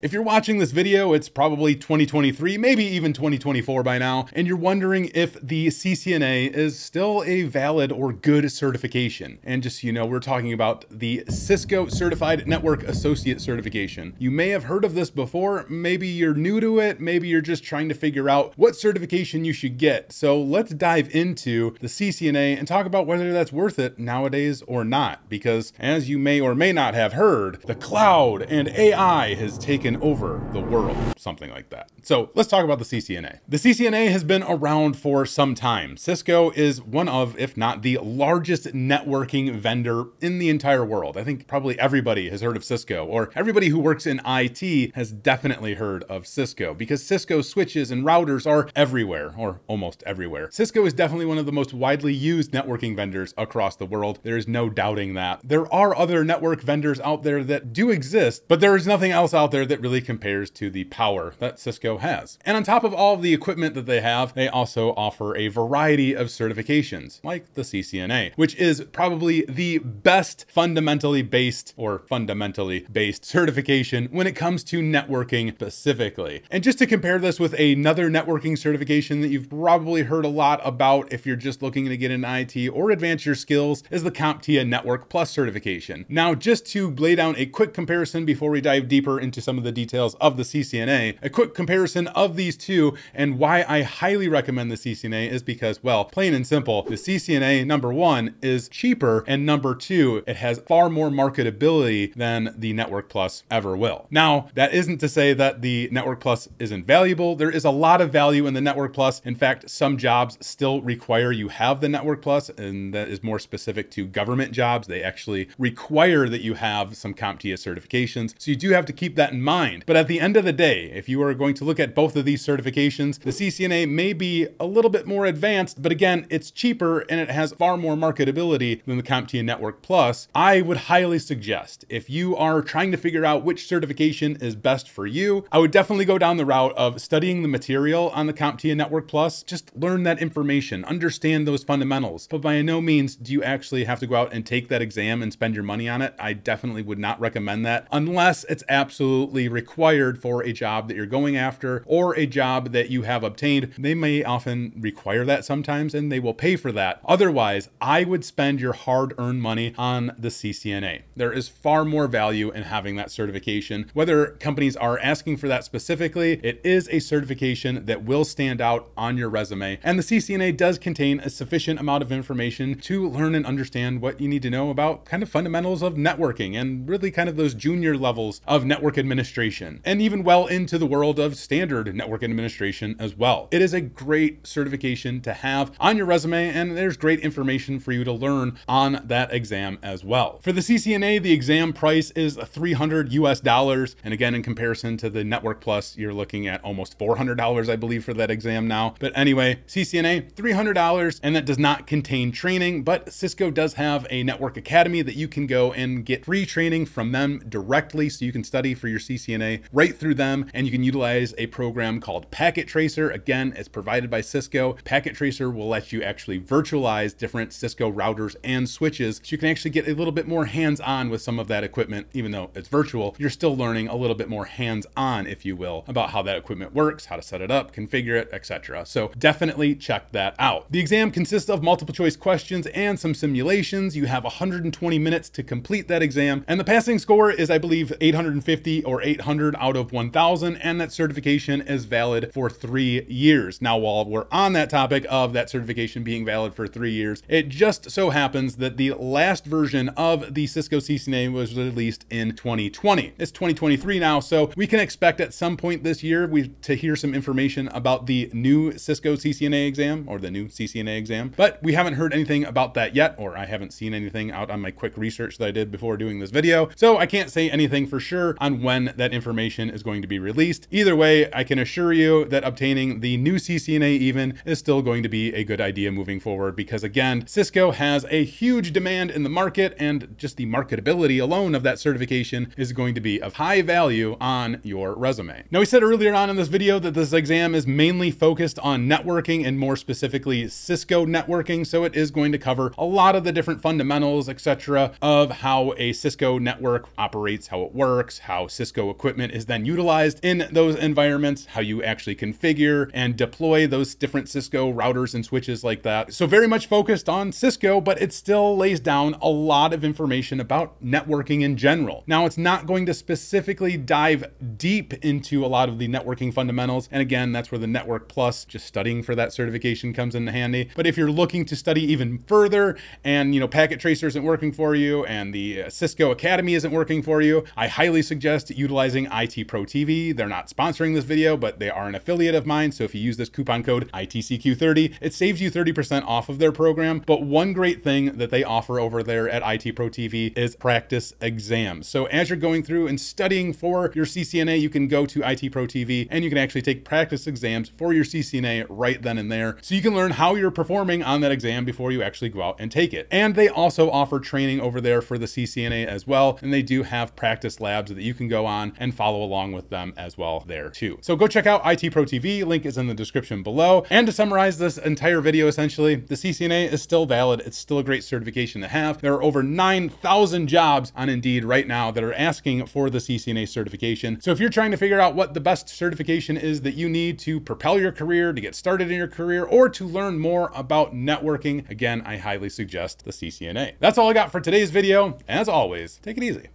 If you're watching this video, it's probably 2023, maybe even 2024 by now, and you're wondering if the CCNA is still a valid or good certification. And just so you know, we're talking about the Cisco Certified Network Associate Certification. You may have heard of this before, maybe you're new to it, maybe you're just trying to figure out what certification you should get. So let's dive into the CCNA and talk about whether that's worth it nowadays or not. Because as you may or may not have heard, the cloud and AI has taken taken over the world, something like that. So let's talk about the CCNA. The CCNA has been around for some time. Cisco is one of, if not the largest networking vendor in the entire world. I think probably everybody has heard of Cisco, or everybody who works in IT has definitely heard of Cisco because Cisco switches and routers are everywhere, or almost everywhere. Cisco is definitely one of the most widely used networking vendors across the world. There is no doubting that. There are other network vendors out there that do exist, but there is nothing else out there that that really compares to the power that Cisco has. And on top of all of the equipment that they have, they also offer a variety of certifications, like the CCNA, which is probably the best fundamentally based or fundamentally based certification when it comes to networking specifically. And just to compare this with another networking certification that you've probably heard a lot about if you're just looking to get into IT or advance your skills is the CompTIA Network Plus certification. Now, just to lay down a quick comparison before we dive deeper into some of the the details of the CCNA. A quick comparison of these two and why I highly recommend the CCNA is because, well, plain and simple, the CCNA, number one, is cheaper, and number two, it has far more marketability than the Network Plus ever will. Now, that isn't to say that the Network Plus isn't valuable. There is a lot of value in the Network Plus. In fact, some jobs still require you have the Network Plus, and that is more specific to government jobs. They actually require that you have some CompTIA certifications. So you do have to keep that in mind mind. But at the end of the day, if you are going to look at both of these certifications, the CCNA may be a little bit more advanced, but again, it's cheaper and it has far more marketability than the CompTIA Network Plus. I would highly suggest if you are trying to figure out which certification is best for you, I would definitely go down the route of studying the material on the CompTIA Network Plus. Just learn that information, understand those fundamentals. But by no means do you actually have to go out and take that exam and spend your money on it. I definitely would not recommend that unless it's absolutely required for a job that you're going after or a job that you have obtained. They may often require that sometimes and they will pay for that. Otherwise, I would spend your hard earned money on the CCNA. There is far more value in having that certification. Whether companies are asking for that specifically, it is a certification that will stand out on your resume. And the CCNA does contain a sufficient amount of information to learn and understand what you need to know about kind of fundamentals of networking and really kind of those junior levels of network administration administration, and even well into the world of standard network administration as well. It is a great certification to have on your resume, and there's great information for you to learn on that exam as well. For the CCNA, the exam price is 300 US dollars, and again, in comparison to the Network Plus, you're looking at almost $400, I believe, for that exam now. But anyway, CCNA, $300, and that does not contain training, but Cisco does have a network academy that you can go and get free training from them directly so you can study for your CCNA CCNA right through them. And you can utilize a program called Packet Tracer. Again, it's provided by Cisco. Packet Tracer will let you actually virtualize different Cisco routers and switches. So you can actually get a little bit more hands on with some of that equipment, even though it's virtual. You're still learning a little bit more hands on, if you will, about how that equipment works, how to set it up, configure it, etc. So definitely check that out. The exam consists of multiple choice questions and some simulations. You have 120 minutes to complete that exam. And the passing score is, I believe, 850 or 800 out of 1000 and that certification is valid for three years. Now, while we're on that topic of that certification being valid for three years, it just so happens that the last version of the Cisco CCNA was released in 2020. It's 2023 now, so we can expect at some point this year we to hear some information about the new Cisco CCNA exam or the new CCNA exam, but we haven't heard anything about that yet, or I haven't seen anything out on my quick research that I did before doing this video. So I can't say anything for sure on when that information is going to be released. Either way, I can assure you that obtaining the new CCNA even is still going to be a good idea moving forward because again, Cisco has a huge demand in the market and just the marketability alone of that certification is going to be of high value on your resume. Now we said earlier on in this video that this exam is mainly focused on networking and more specifically Cisco networking. So it is going to cover a lot of the different fundamentals, etc. of how a Cisco network operates, how it works, how Cisco Equipment is then utilized in those environments, how you actually configure and deploy those different Cisco routers and switches like that. So very much focused on Cisco, but it still lays down a lot of information about networking in general. Now, it's not going to specifically dive deep into a lot of the networking fundamentals. And again, that's where the Network Plus, just studying for that certification comes in handy. But if you're looking to study even further and, you know, packet tracer isn't working for you and the uh, Cisco Academy isn't working for you, I highly suggest utilizing IT Pro TV. They're not sponsoring this video, but they are an affiliate of mine. So if you use this coupon code ITCQ30, it saves you 30% off of their program. But one great thing that they offer over there at IT Pro TV is practice exams. So as you're going through and studying for your CCNA, you can go to IT Pro TV and you can actually take practice exams for your CCNA right then and there. So you can learn how you're performing on that exam before you actually go out and take it. And they also offer training over there for the CCNA as well. And they do have practice labs that you can go on and follow along with them as well there too. So go check out IT Pro TV. Link is in the description below. And to summarize this entire video, essentially, the CCNA is still valid. It's still a great certification to have. There are over 9,000 jobs on Indeed right now that are asking for the CCNA certification. So if you're trying to figure out what the best certification is that you need to propel your career, to get started in your career, or to learn more about networking, again, I highly suggest the CCNA. That's all I got for today's video. As always, take it easy.